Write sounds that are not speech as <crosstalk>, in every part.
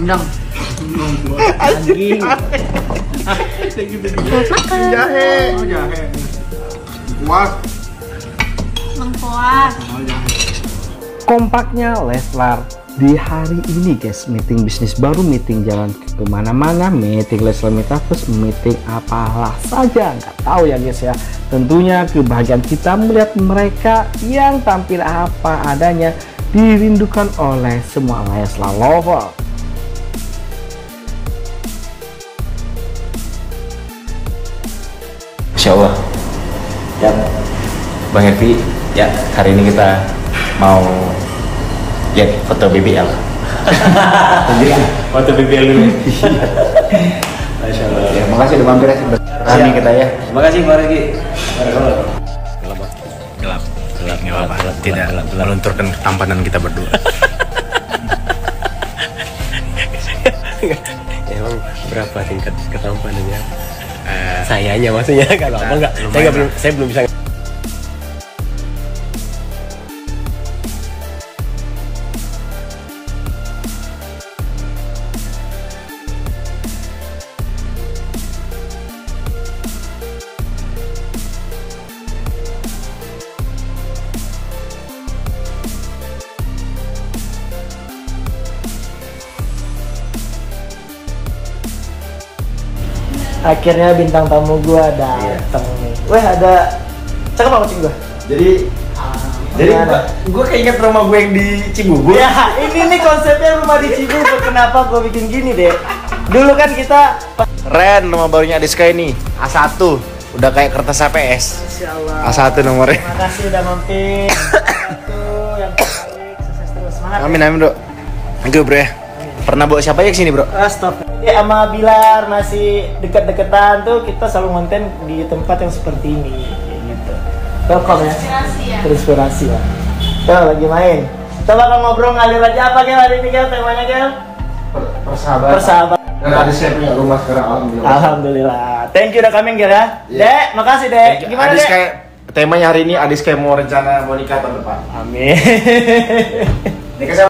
rendang Anjing. Jahe. jahe Kompaknya Leslar di hari ini guys meeting bisnis baru meeting jalan ke ke mana-mana meeting Leslar Metaverse meeting apalah saja nggak tahu ya guys ya tentunya kebahagiaan kita melihat mereka yang tampil apa adanya dirindukan oleh semua Leslar lover Insya Allah. Ya, Bang Evi, ya hari ini kita mau ya foto BBL. foto BBL dulu. Masya Allah. Ya, makasih udah mampir ya. Kami kita ya. Terima kasih Pak Regi. gelap gelap nggak apa-apa tidak melunturkan ketampanan kita berdua <laughs> Emang berapa tingkat ketampanannya? Sayanya maksudnya <laughs> kalau apa enggak? Saya nggak belum saya belum bisa akhirnya bintang tamu gua dateng nih weh ada cakep apa kucing gua Jadi jadi Gimana? gue keinget rumah gue yang di Cibubur. Ya, ini nih konsepnya rumah di Cibubur. Kenapa gue bikin gini deh? Dulu kan kita Ren rumah barunya Adiska ini A1 udah kayak kertas APS. Masya Allah. A1 nomornya. Terima kasih udah mampir. <laughs> Satu yang terbaik, sukses terus. Semangat. Amin amin bro. Thank you bro ya. Pernah bawa siapa aja ke sini bro? Ah, stop. Ya, sama Bilar masih dekat-dekatan tuh kita selalu konten di tempat yang seperti ini. Gitu. Welcome ya. Inspirasi ya. Terinspirasi ya. Lagi main. Kita bakal ngobrol ngalir aja apa Gel hari ini Gel temanya Gel? Persahabatan. Persahabatan. Dan Adiska punya rumah sekarang alhamdulillah. Alhamdulillah. Thank you udah coming Gel ya. Iya. Dek, makasih Dek. Gimana Adis Dek? kayak temanya hari ini Adis kayak mau rencana mau nikah tahun depan. Amin. Nikah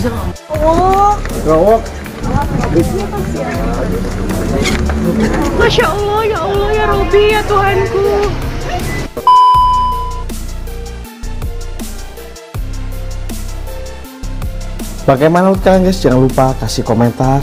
siapa? Masya Allah, ya Allah, ya Robi, ya Tuhanku. Bagaimana menurut kalian guys? Jangan lupa kasih komentar,